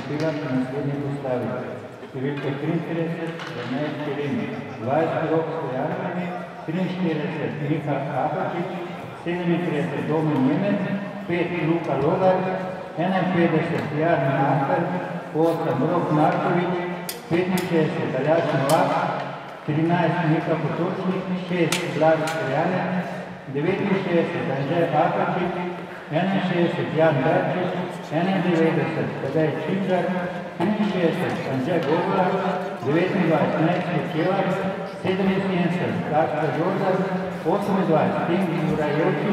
Tega se naslednji postavi. Številke 33, Renej Čirin, 20 rok Stojanov, 43 Miha Apačič, 37 Domen Nemec, 5 Luka Logar, 51 Jan Mahar, 8 Rok Markovič, 65 Aljaš Novak, 13 Mika Potočnik, 6 Vlad Stojanec, 69 Anžej Apačič, 61 Jan Berčič, energéticas, seletivas, energéticas, antiagoras, doenças iguais, pequenas, sede deficiências, ajudas, ossos iguais, tem Murayoki,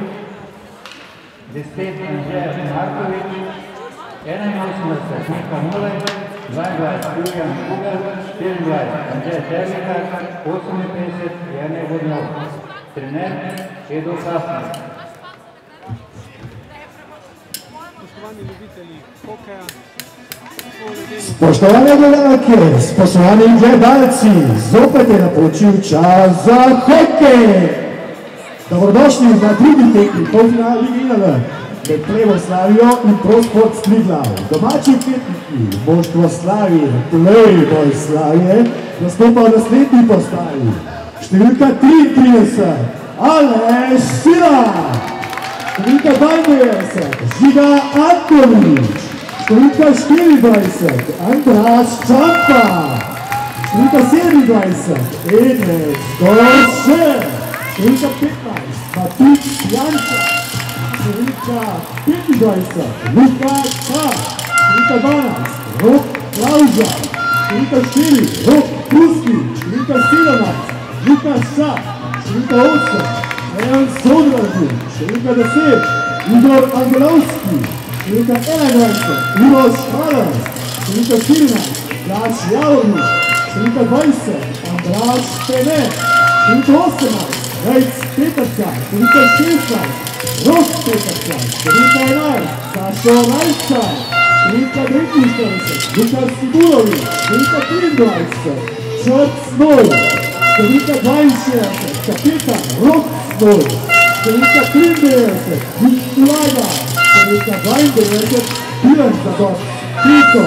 Descente, André Markovic, Energéticas, Nikamula, Vanguard, Julian Kugel, Telguard, André Técnica, Ossos Mepensas, Energéticas, Trenet, Educação. Spoštovane gledalke, spoštovani gledalci, zopet je napočil čas za hokej. Dobrodošli na drugi tekmi polfinala Lige INL med Plevo Slavijo in Prosport Striglav. Domači tekmiki, moštvo Slavije, Playboy Slavije, nastopa v naslednji postavi. Številka 33, Aleš Sila. Številka 92, Žiga Antonič. Številka 24, Andraš Čampa. Številka 27, Enes Gorše. Številka 15, Matuš Janča. Številka 25, Luka Ča. Številka 12, Rok Klauža. Številka 4, Rok Pruski. Številka 17, Luka Ša. Številka 8, Jan Soderberg, de Desek, Igor Angelowski, Szerinka Elegantka, Milos Kalas, Szerinka Silna, Lars Jaulich, Szerinka Weisse, András Pené, Szerinka Ostermann, Reitz Peterska, Szerinka Schäfer, Ross Peterska, Szerinka Elar, Sasho Reitza, Szerinka Drinkenstolze, Lukas Sigurovic, Szerinka Tindreister, George Snow, Szerinka Weinschärfer, Kapita, Rock Bowl. Dorinca Klimbert, Vislava, Dorinca Weinberg, Björnstadot, Tito,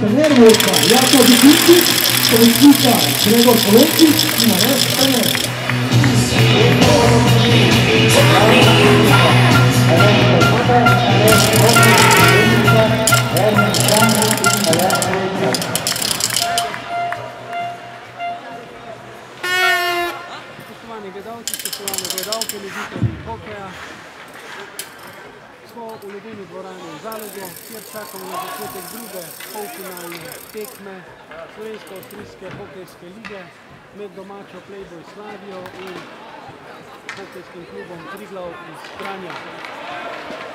Tenervuka, Jakob Vikic, Dorinca, Gregor Kolenčić i Mares Tener. Thank you. Spoštovani gledalci, spoštovane gledalke, ljubitelji hokeja. Smo v ledeni dvorani v Zaledu, kjer čakamo na začetek druge polfinalne tekme Slovensko-Avstrijske hokejske lige med domačo Playboy Slavijo in hokejskim klubom Triglav iz Kranja.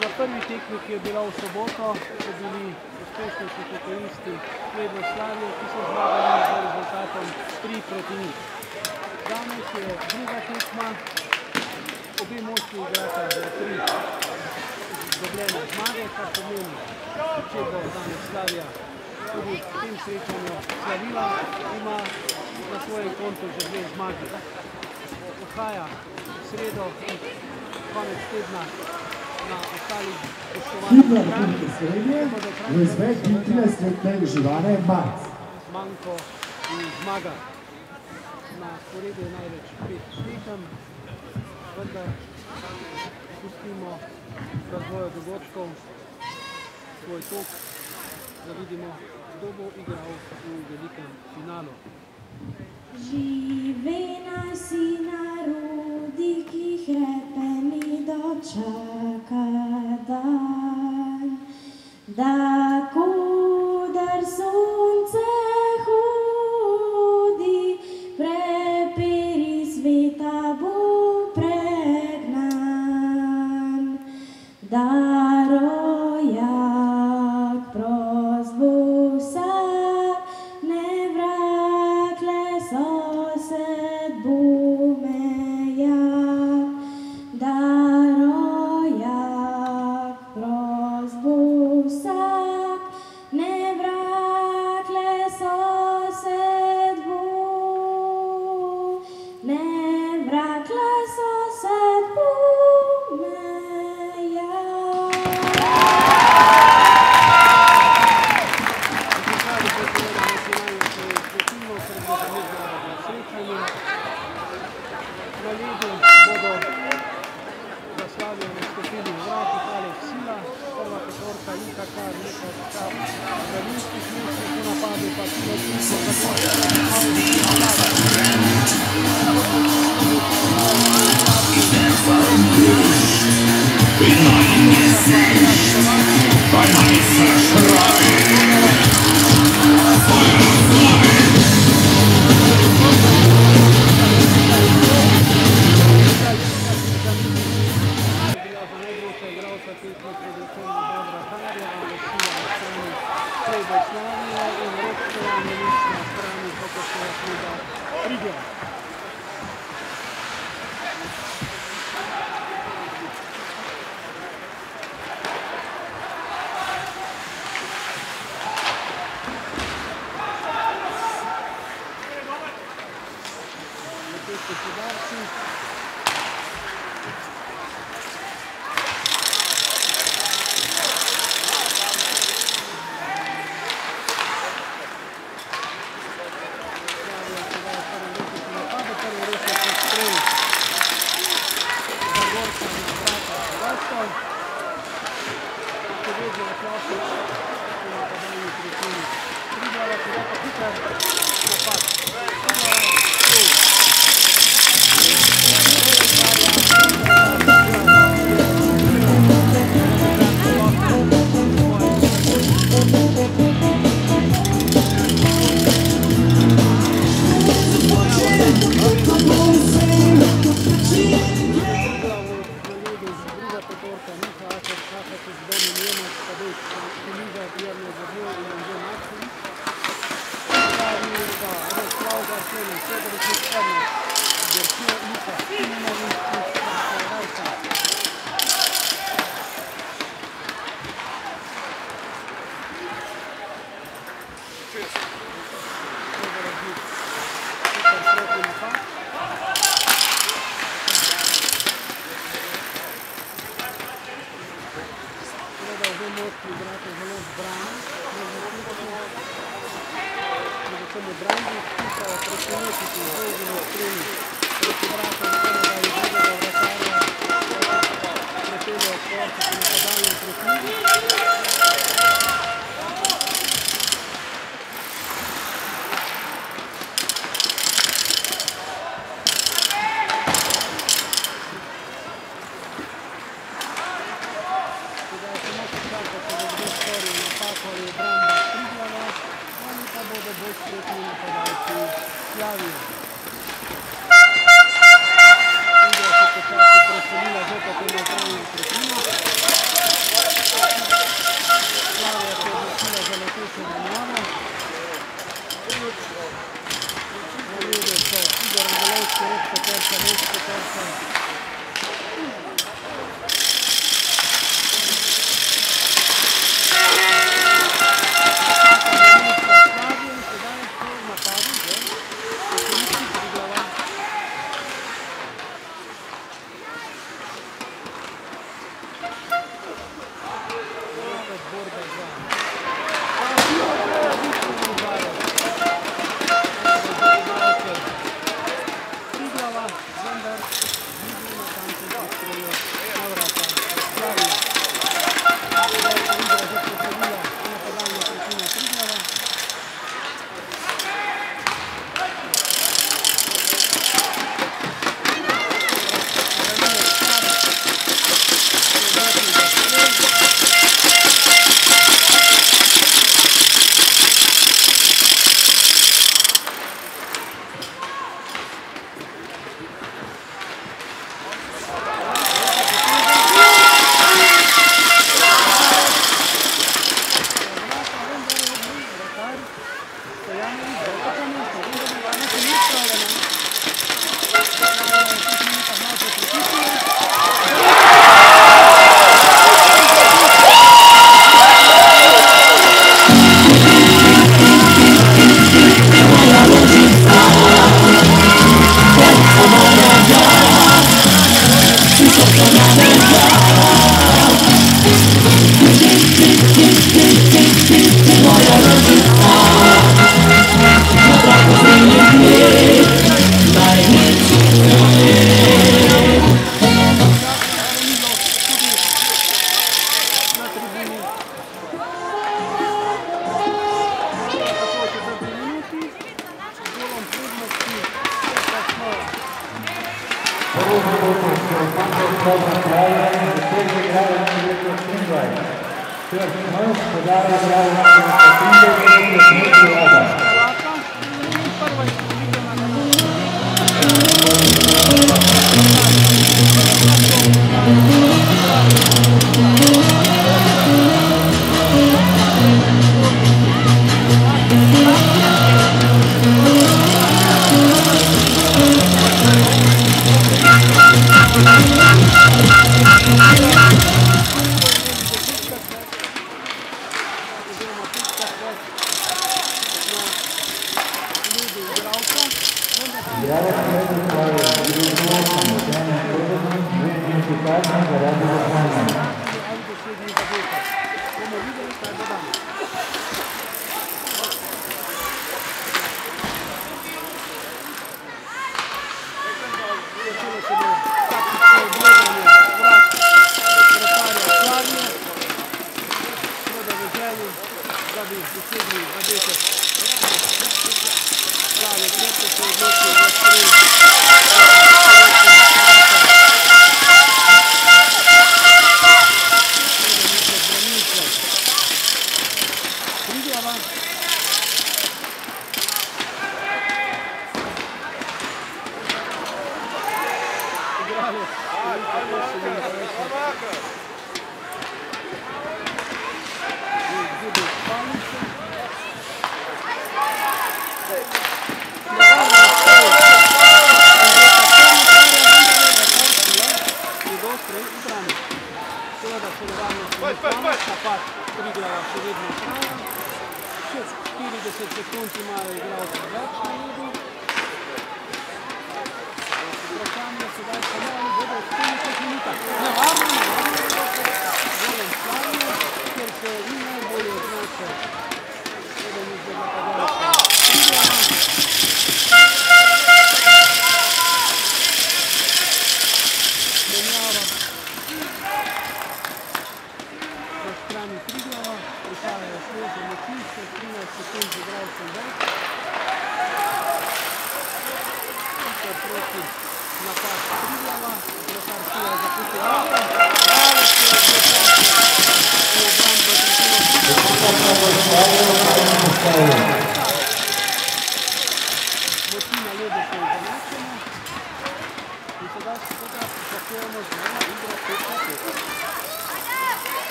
Na prvi tekmi, ki je bila v soboto, so bili uspešnejši hokejisti Playboy Slavije, ki so zmagali z rezultatom 3 proti 0. Danes je druga tekma, obe moštvi igrata za tri dobljene zmage, kar pomeni, če bo danes Slavija tudi v tem srečanju slavila, ima na svojem kontu že dve zmagi. Odhaja v sredo in konec tedna na ostalih poštovanih Republike Slovenije v izvedbi 13-letne živane Marc. manjko in zmaga. Je največ pet tekem, vendar pustimo razvoju dogodkov svoj tok, da vidimo, kdo bo igral v velikem finalu. Živi nasi narodi, ki hrepeni dočaka dan, da kudar sonce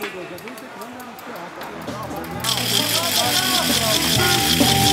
Thank you.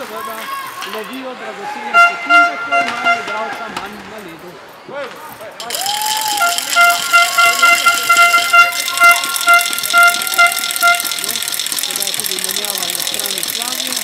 seveda lovijo dragocene sekunde, ko imajo igralca manj na ledu. No, sedaj tudi menjava na strani Slavije.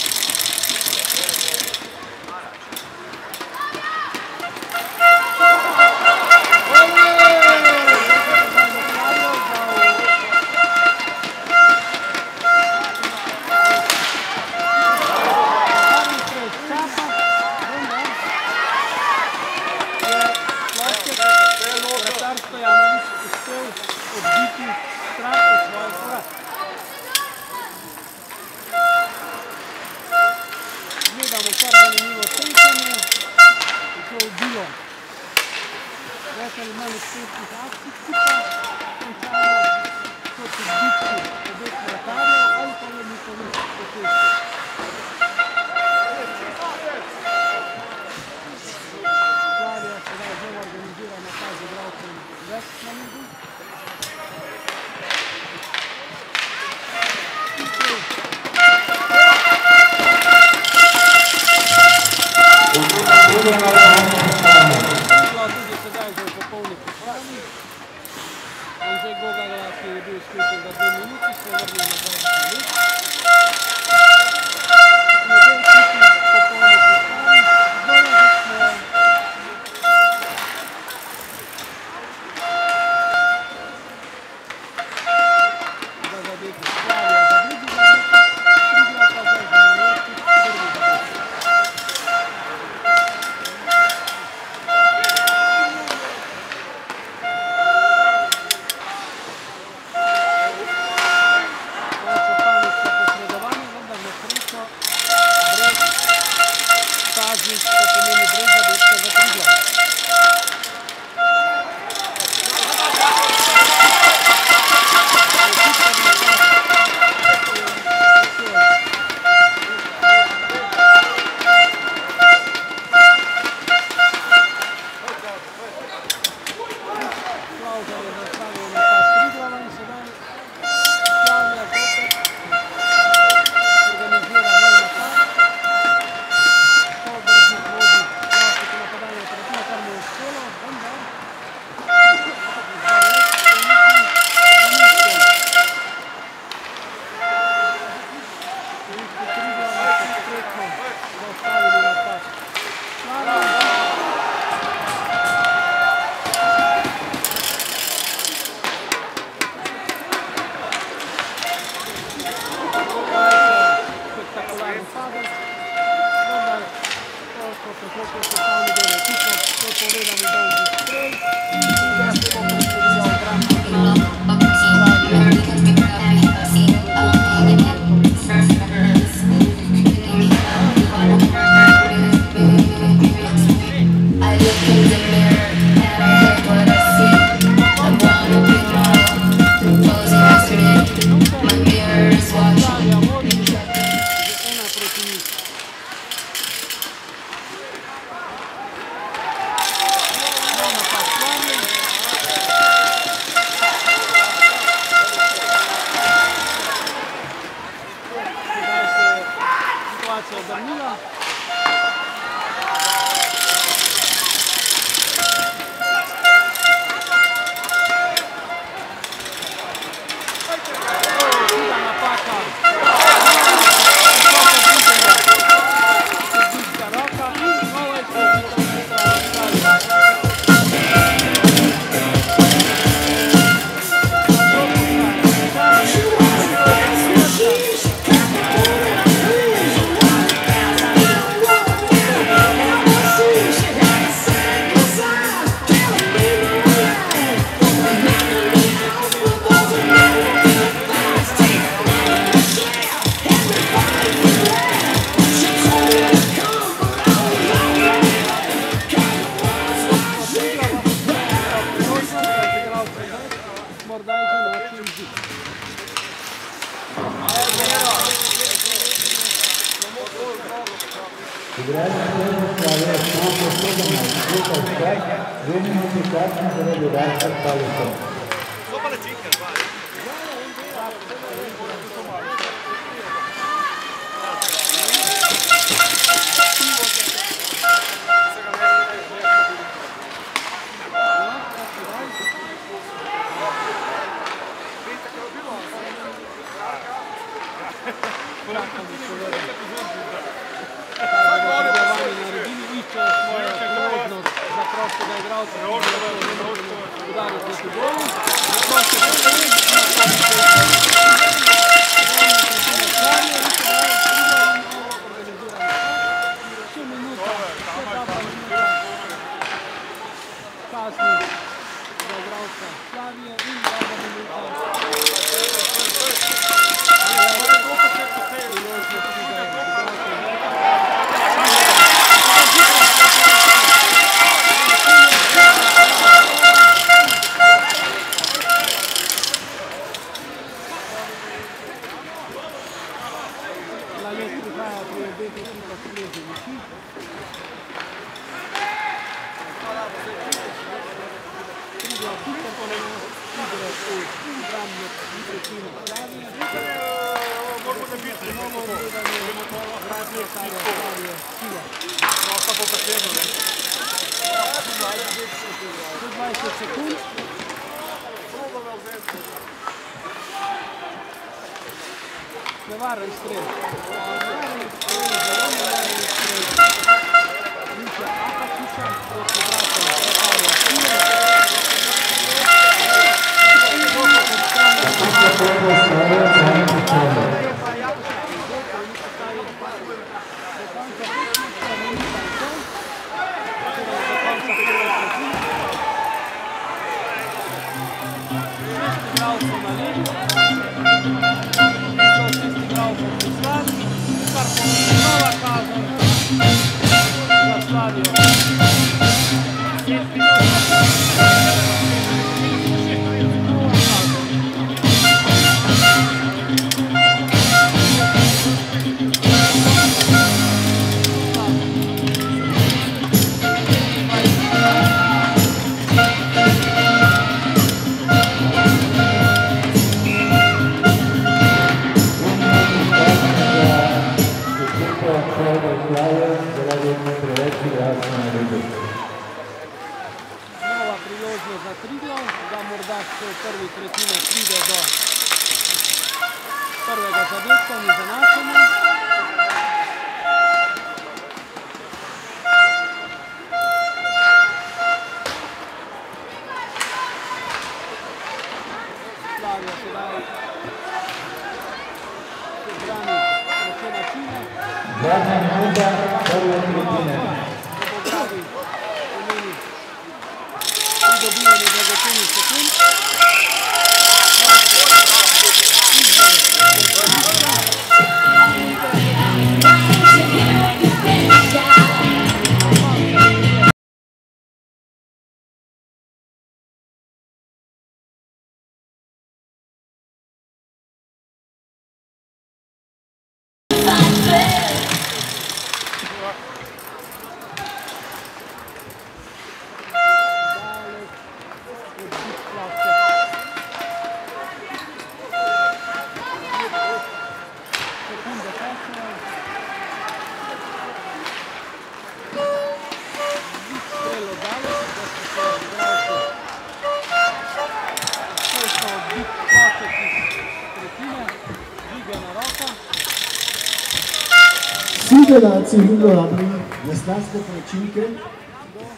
Vsi gledalci uporabili veslanske palačinke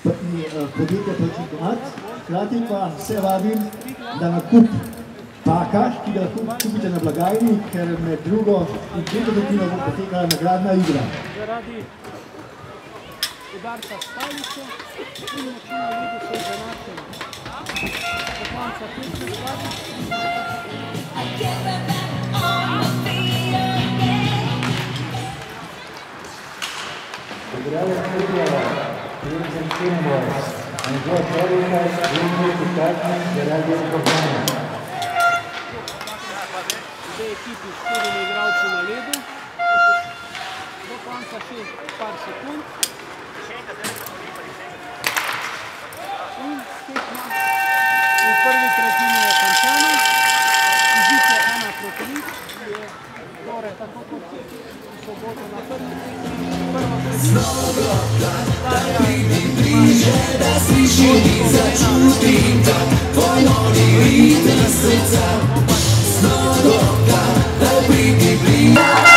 p- eh, podjetja Plačinkomat, hkrati pa vse vabim, da nakup paka, ki ga lahko kupite na blagajni, ker med drugo in tretjo tretjino bo potekala nagradna igra. Zaradi udarca stalice in moči na ledu so izenačeni. Do konca tekme sladi Igralec Triglav, Crimson Team Boys, Anžel Perikas, Jurij Pikatnik, zaradi izgubljanja. obe ekipi s štirimi igralci na ledu. Do konca še par sekund. In tekma v prvi tretjini je končana. Izid je ena proti nič, je torej tako kot Znowu go tak, tak widzi bliżej, da słyszy Da, zaczuti tak, pojmoli i ten syca. Znowu da da, tak widzi bliżej.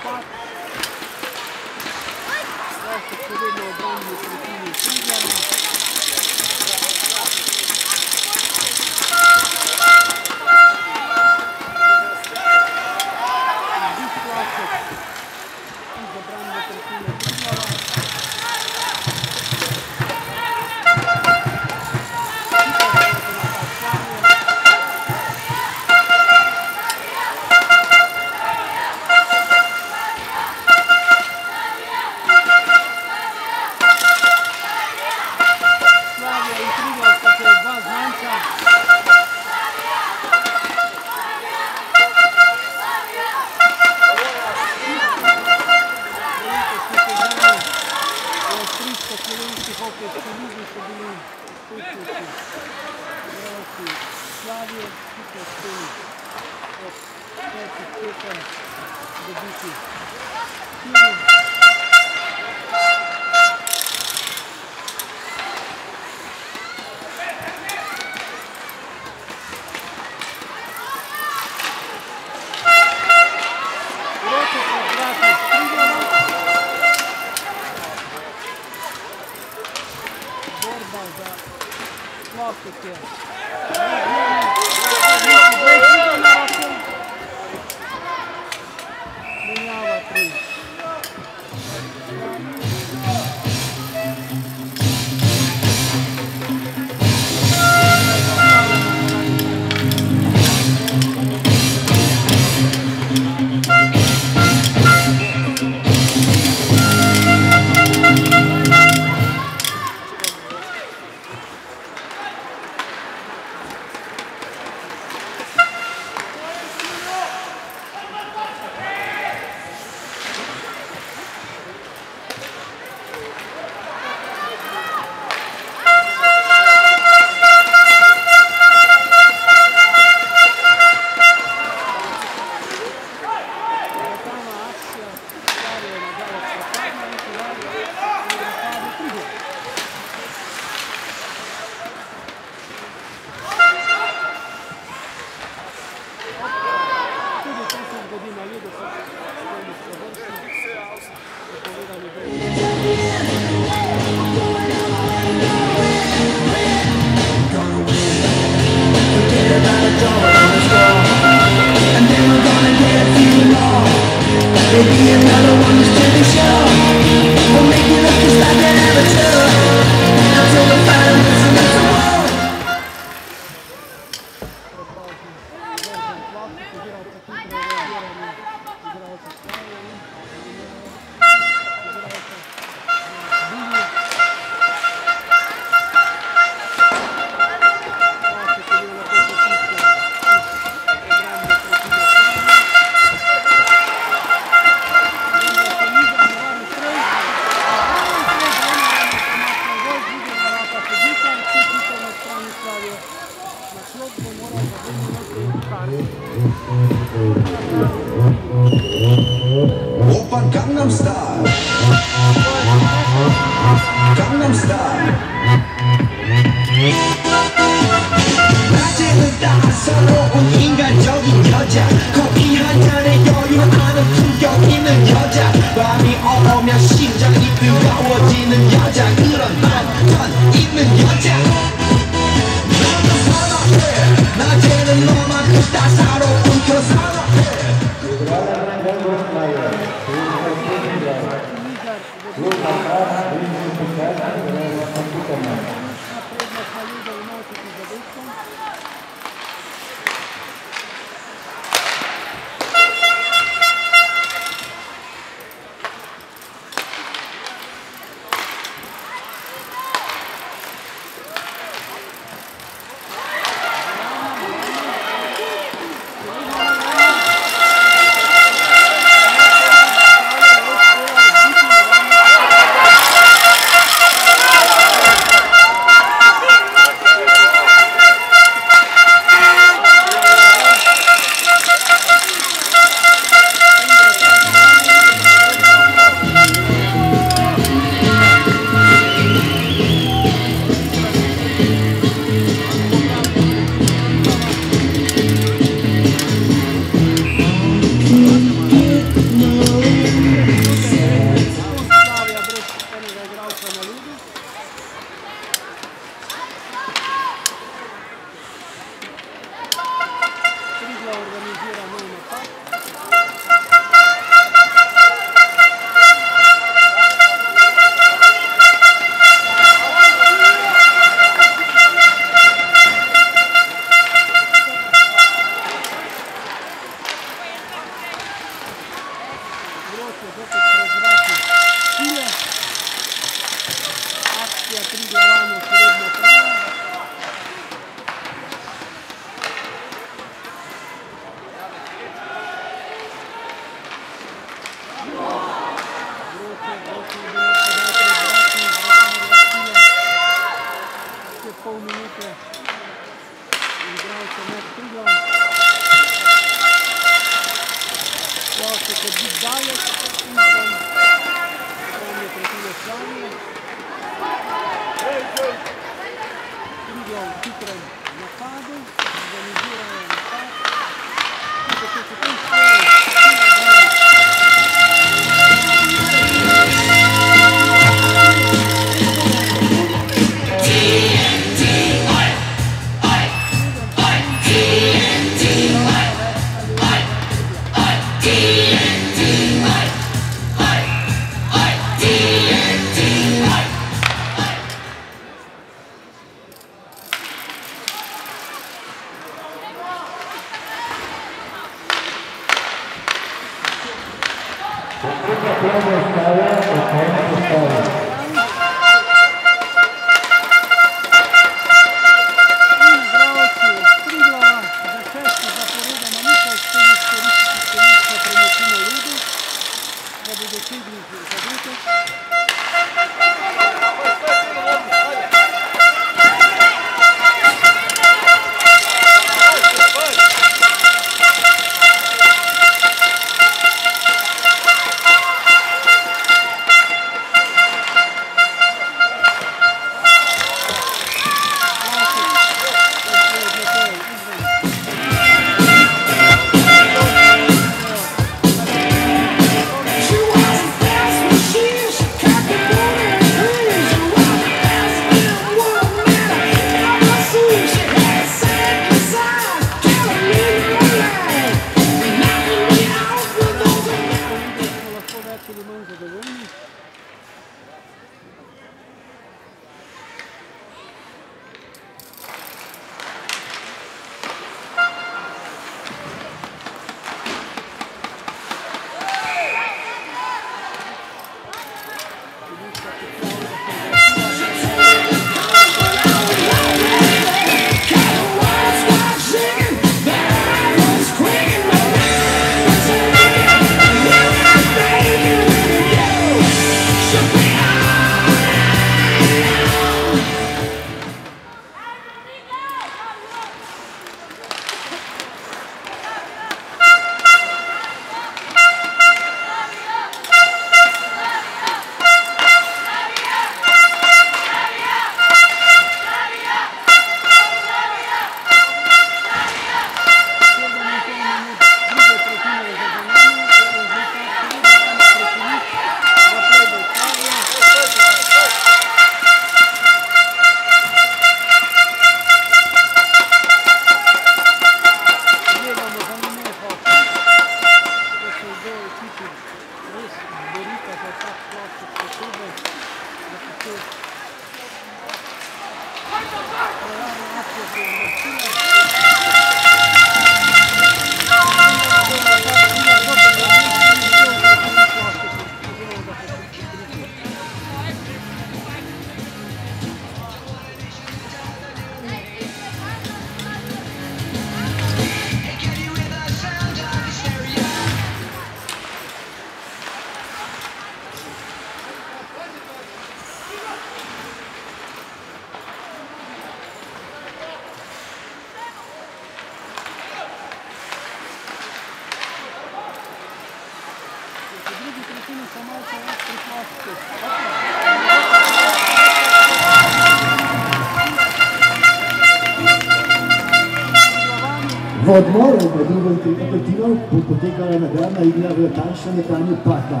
V odmoru med drugo in tretjo tretjino bo potekala nagradna igra v natančnem nekranju Paka.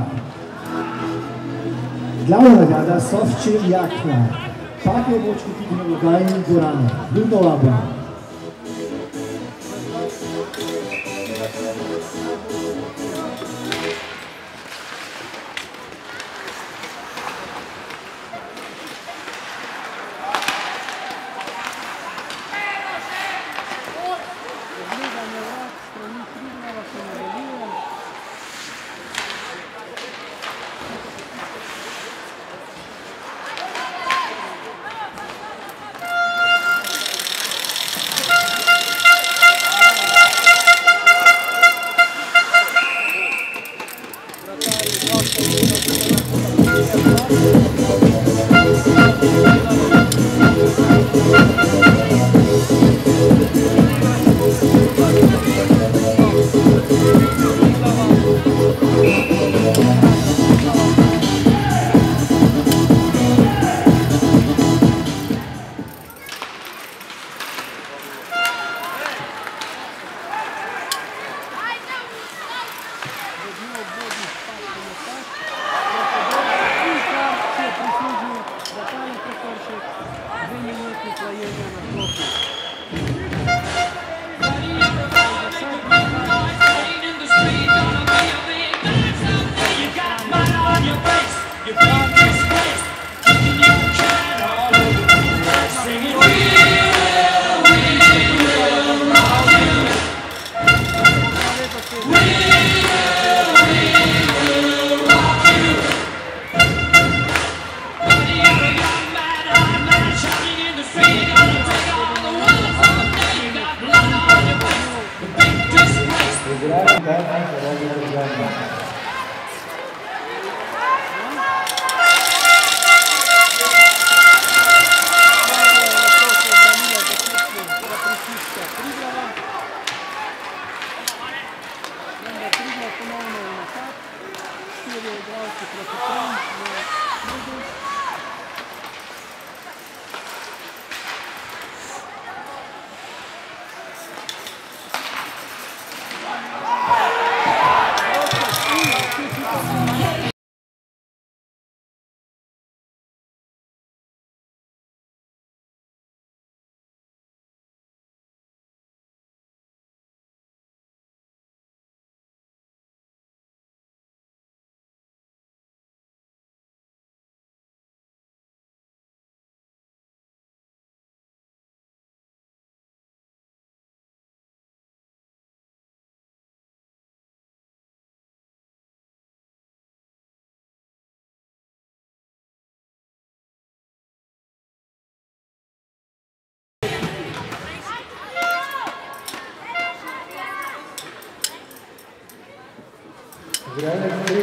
Glavna nagrada so včer jakna. Pak je moč kupiti na lokalni dvorani. Ljudno vabljeno. Igralec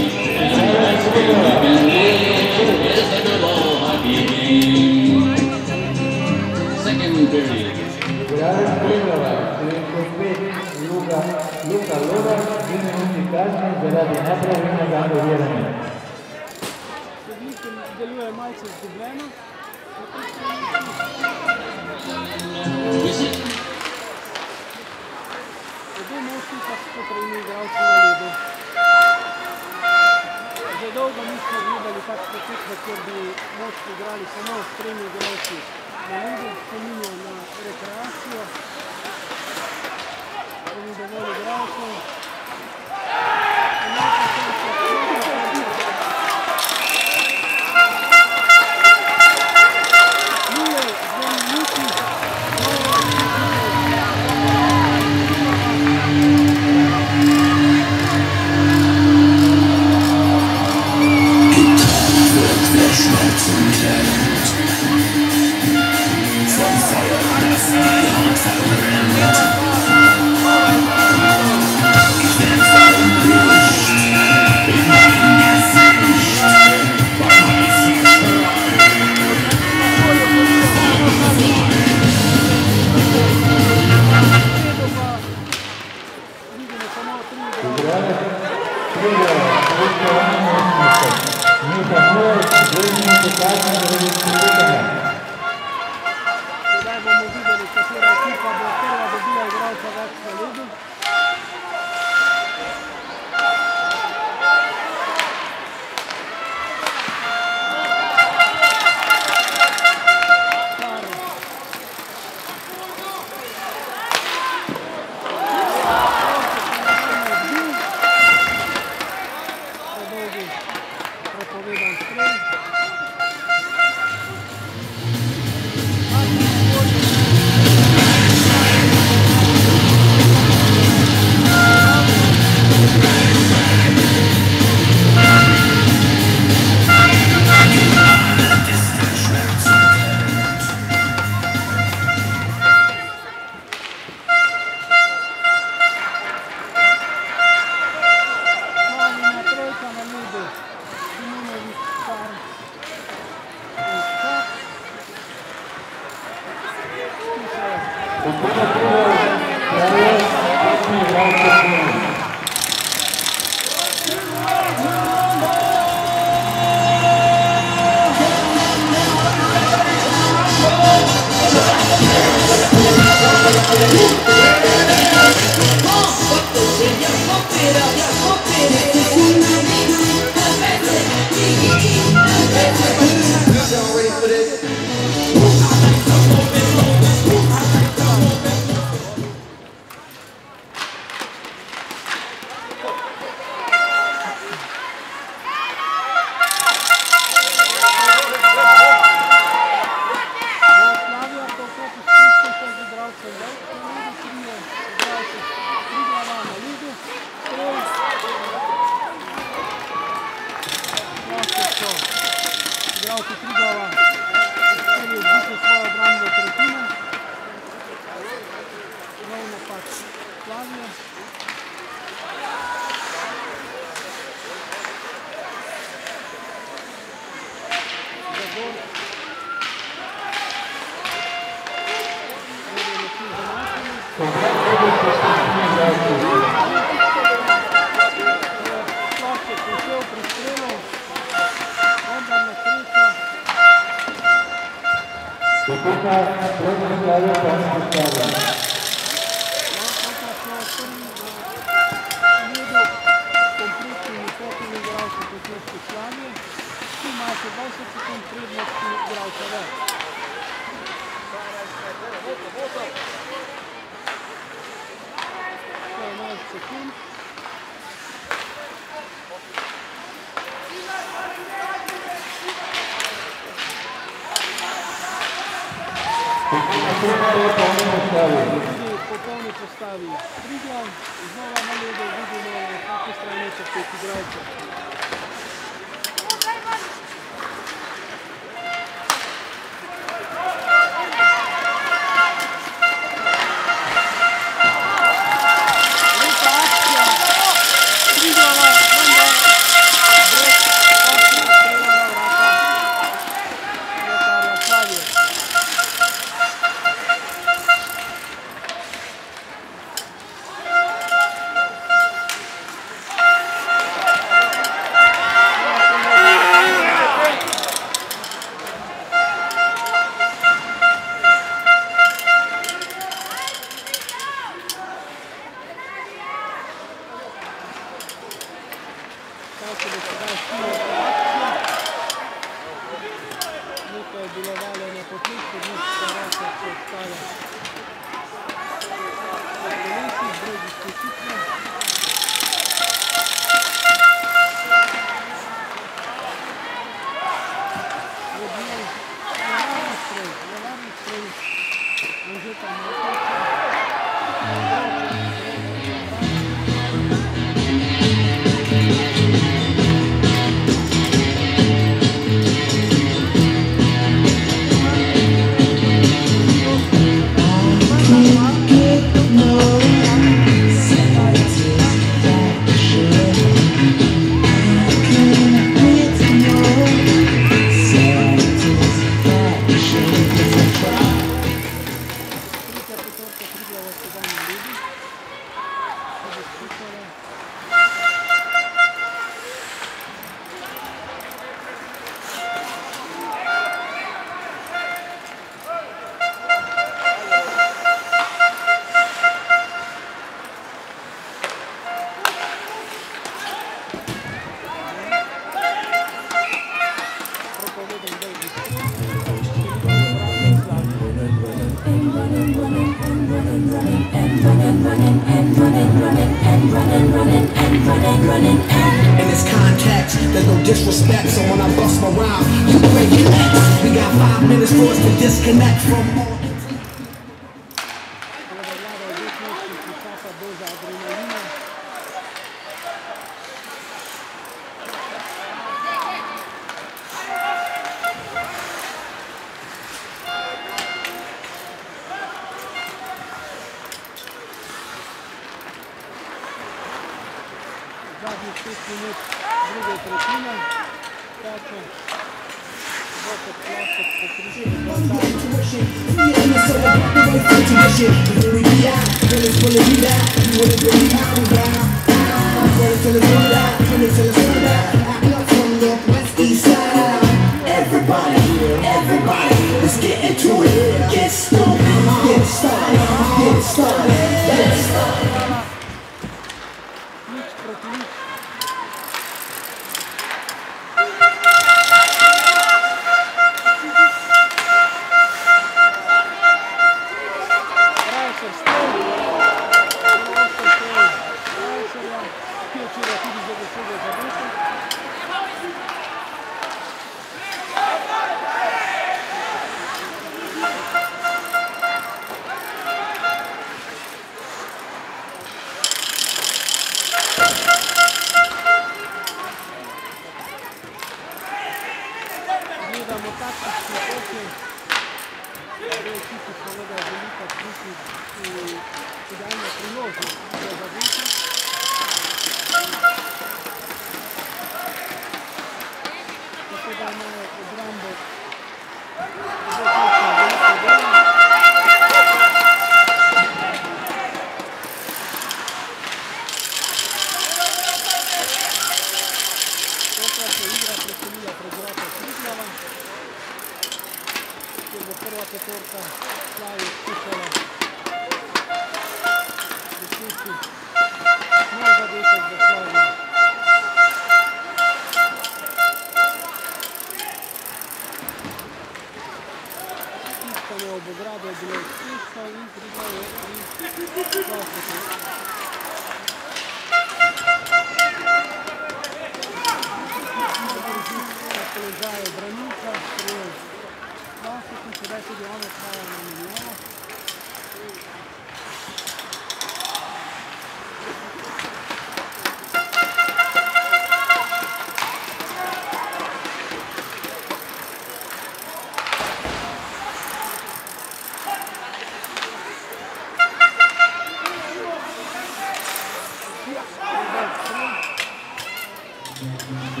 Thank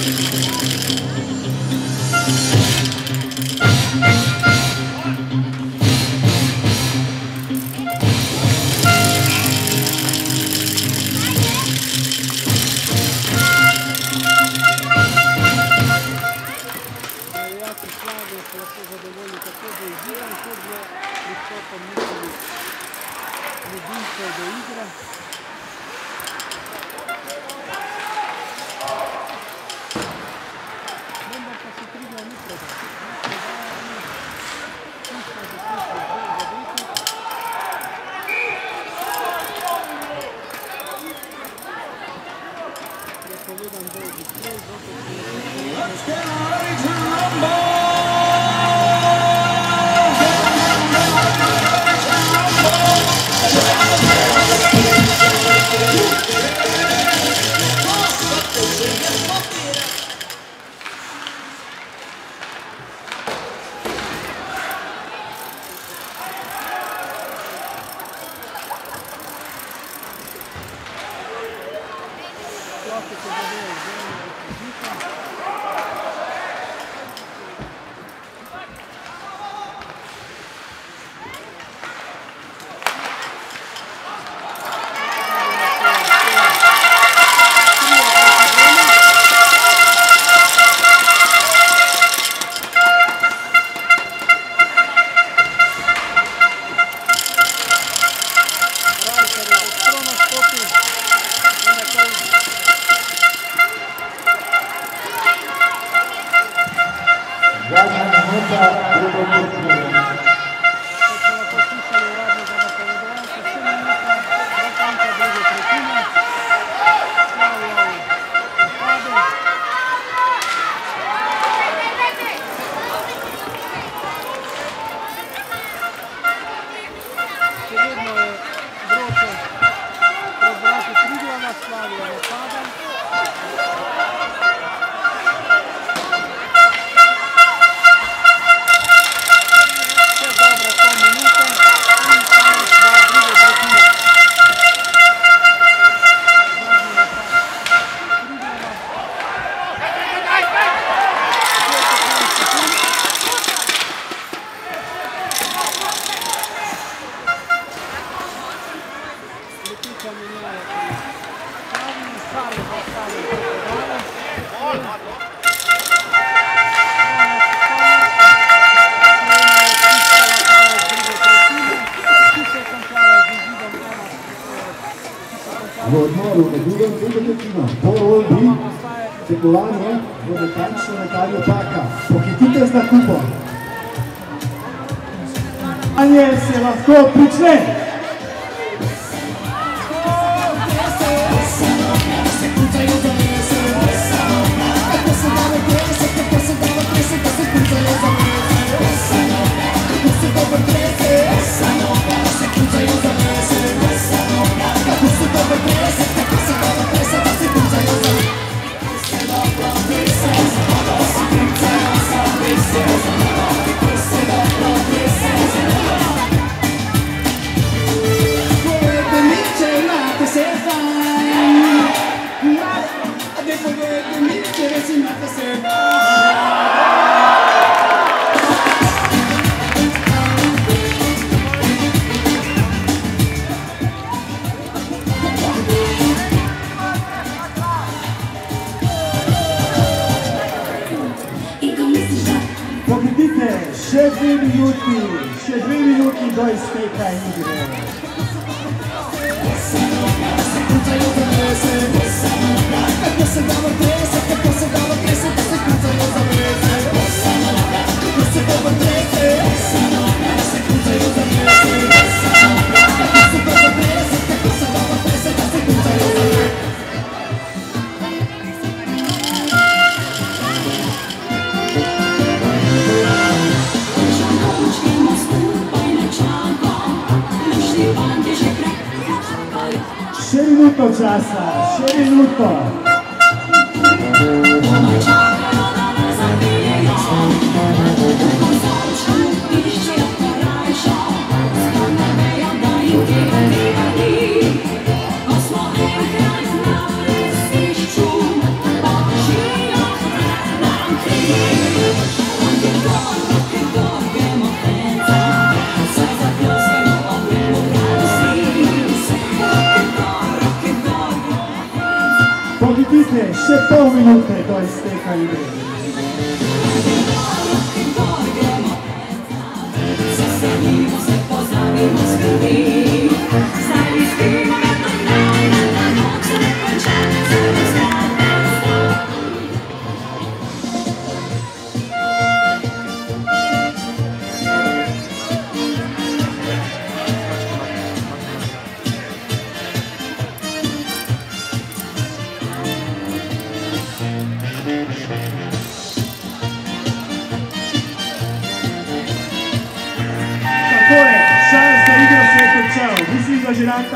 you.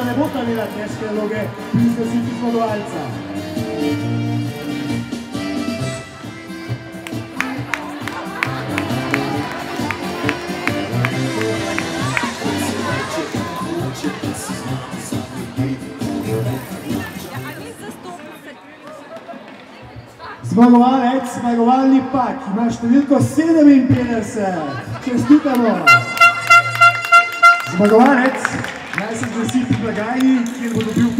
da ne bo pravila težke naloge pri izglasitvi zmagovalca. Zmagovalec, zmagovalni pak, ima številko 57. Čestitamo. Zmagovalec, people to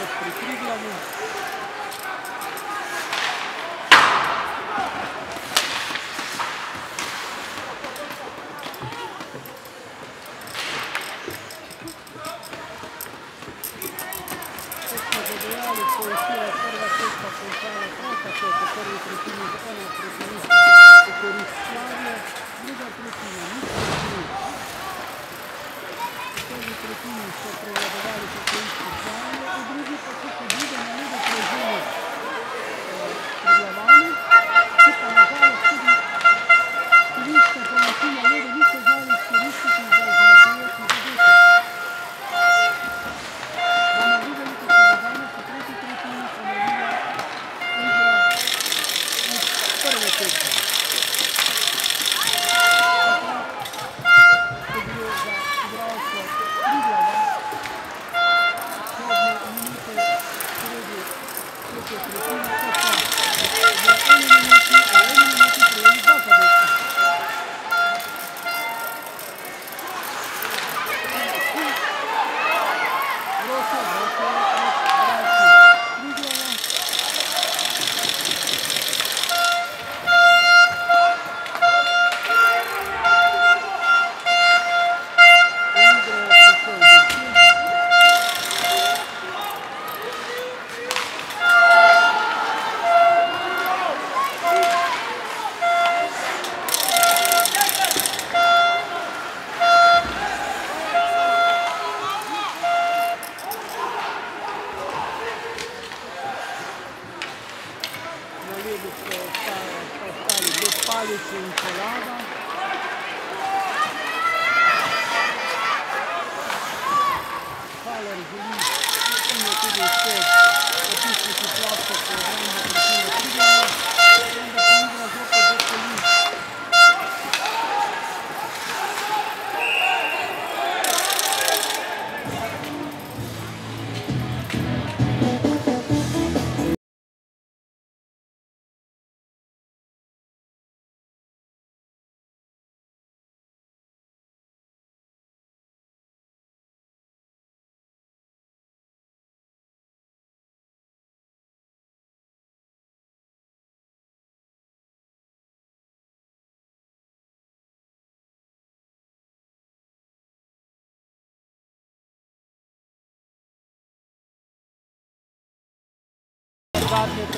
Podobno kot приватний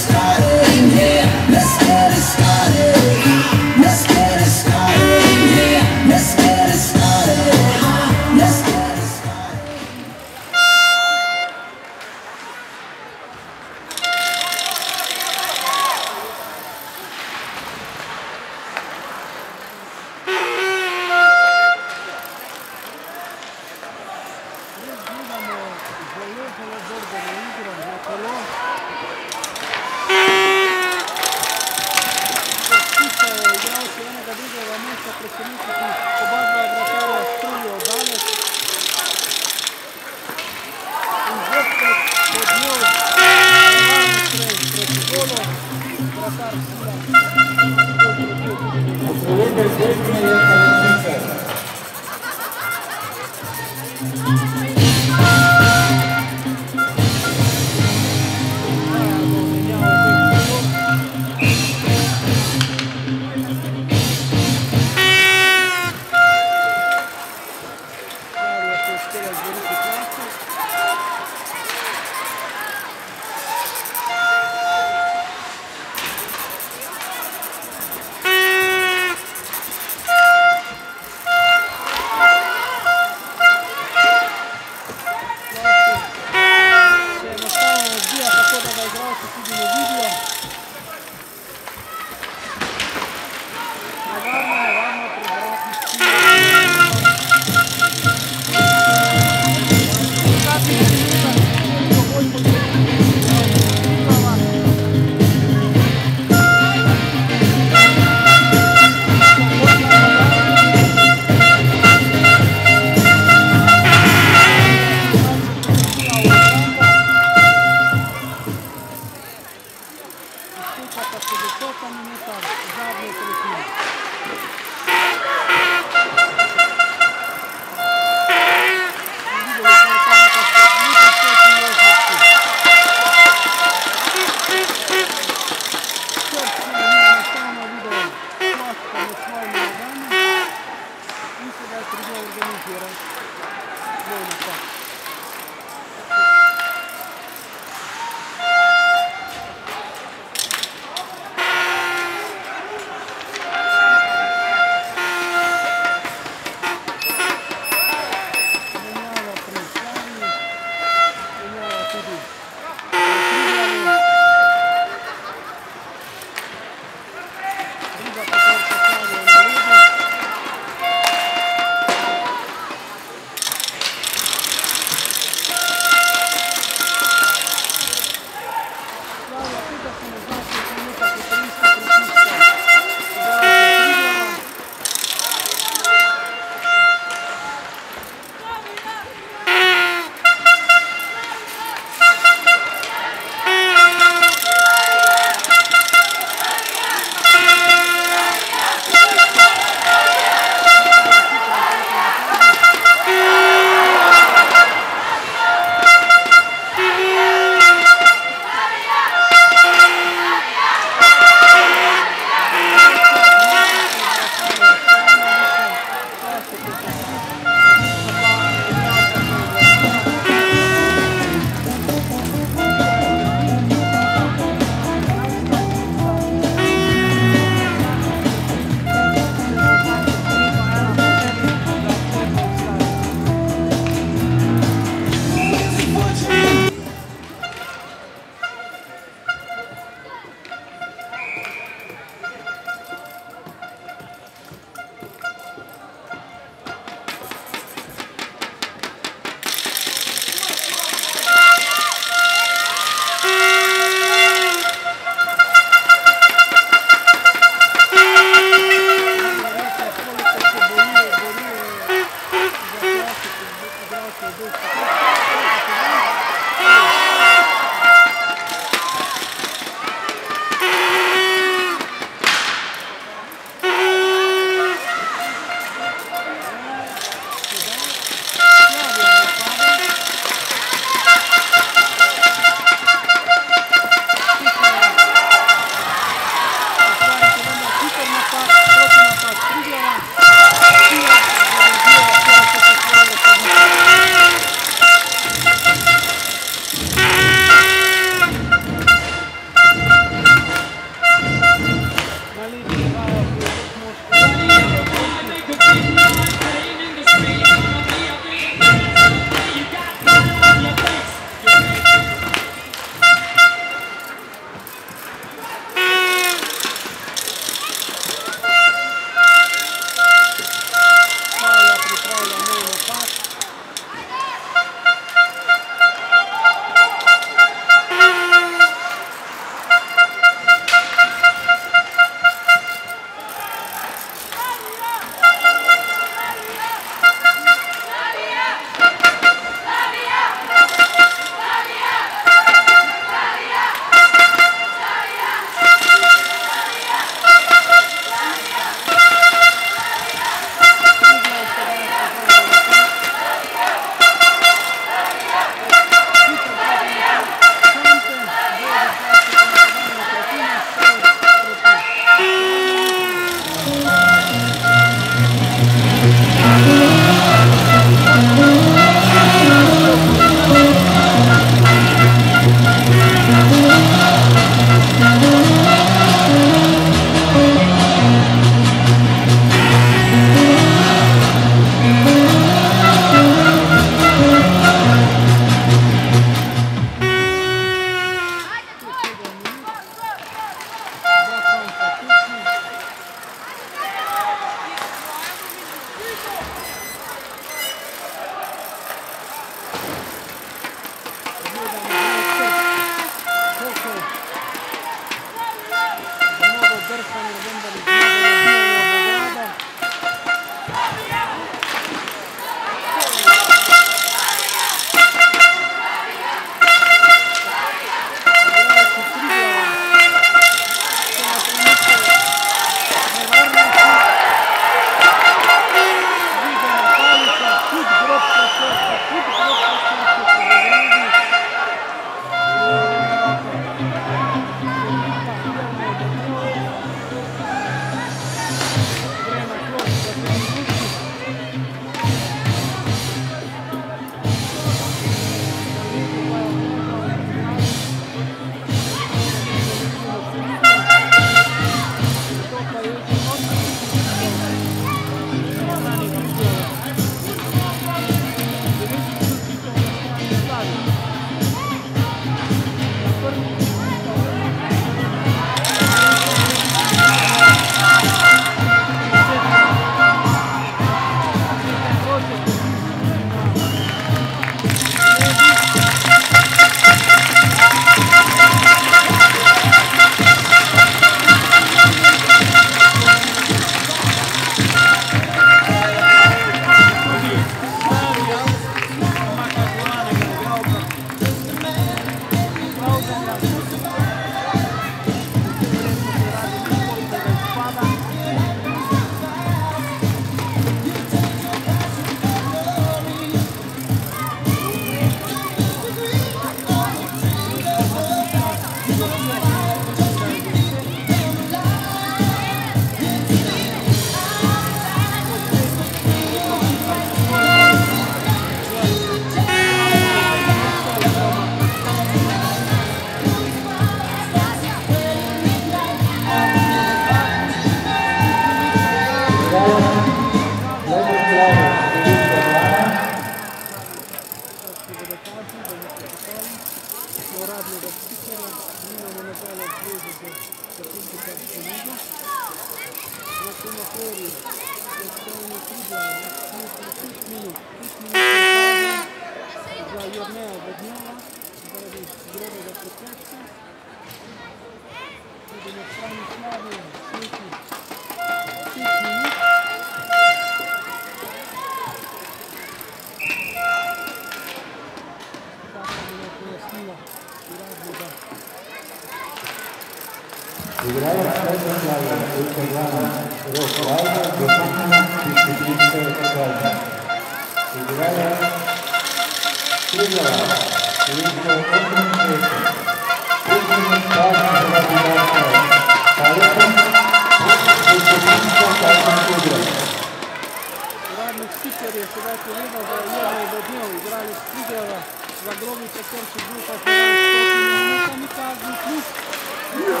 Yeah.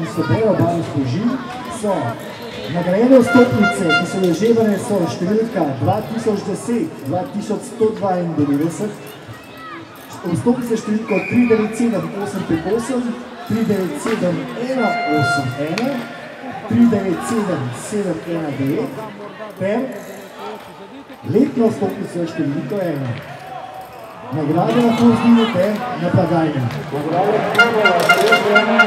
in Sobero Barus Koži, so nagrajene vstopnice, ki so leževane, so številka 2010, 2192, vstopnice številko 397858, 397181, 397719 ter letno vstopnico številko 1. Nagrade lahko vzmite na blagajni. Nagrade Triglav, treh vremena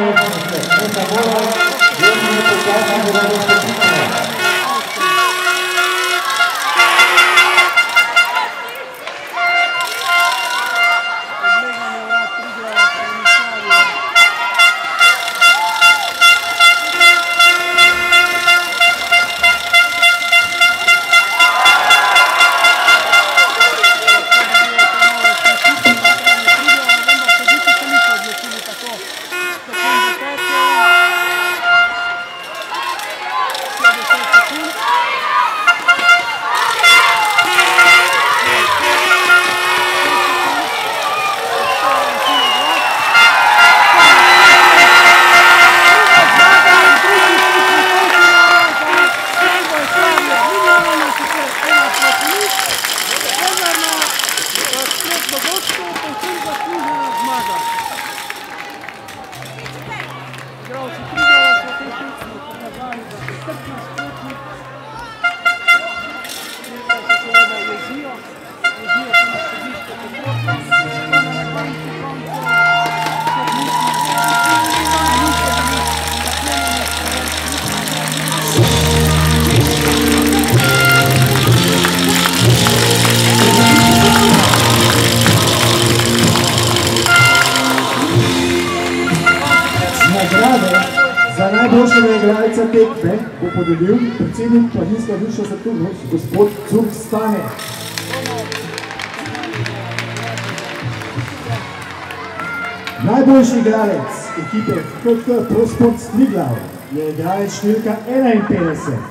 Najboljši igralec. Ekipe KK Prosport Striglav je igralec številka 51,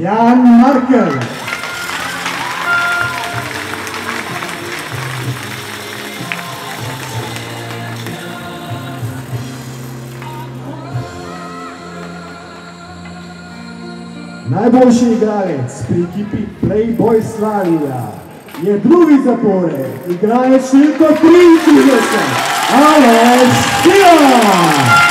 Jan Markel. Najboljši igralec pri ekipi Playboy Slavija je drugi zapored, igralec številko 33, Aleš Sila.